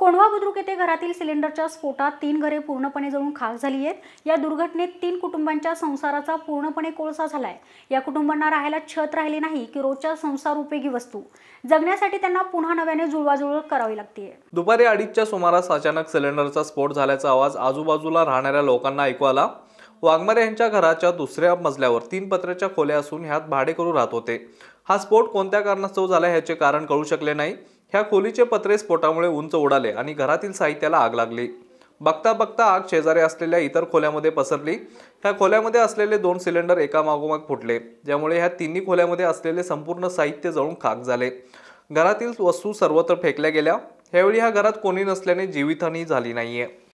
कोंढवा बुद्रुक येथे घरातील सिलेंडरच्या स्फोटात तीन घरे पूर्णपणे जळून खाक झाली आहेत. या दुर्घटनेत तीन कुटुंबांच्या संसाराचा पूर्णपणे कोळसा झालाय. या कुटुंबांना राहायला छत राहिली नाही की रोजच्या संसार उपयोगी वस्तू. जगण्यासाठी त्यांना पुन्हा नव्याने जुळवाजुळव करावी लागते. दुपारी अडीचच्या सुमारास अचानक सिलेंडरचा स्फोट झाल्याचा आवाज आजूबाजूला राहणाऱ्या लोकांना ऐकू आला. वाघमारे यांच्या घराच्या दुसऱ्या मजल्यावर तीन पत्र्याच्या खोल्या असून ह्यात भाडेकरू राहत होते. हा स्फोट कोणत्या कारणास्तव झाला ह्याचे कारण कळू शकले नाही. ह्या खोलीचे पत्रे स्फोटामुळे उंच उडाले आणि घरातील साहित्याला आग लागली. बघता बघता आग शेजारी असलेल्या इतर खोल्यामध्ये पसरली. ह्या खोल्यामध्ये असलेले दोन सिलेंडर एकामागोमाग फुटले ज्यामुळे ह्या तिन्ही खोल्यामध्ये असलेले संपूर्ण साहित्य जळून खाक झाले. घरातील वस्तू सर्वत्र फेकल्या गेल्या. ह्यावेळी ह्या घरात कोणी नसल्याने जीवितहानी झाली नाहीये.